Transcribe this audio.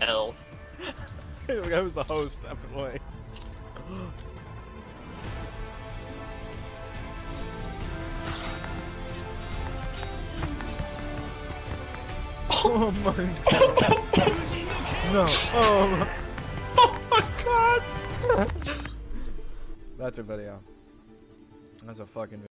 L. I was the host, definitely. Oh my god. No. Oh. Oh my god! That's a video. That's a fucking video.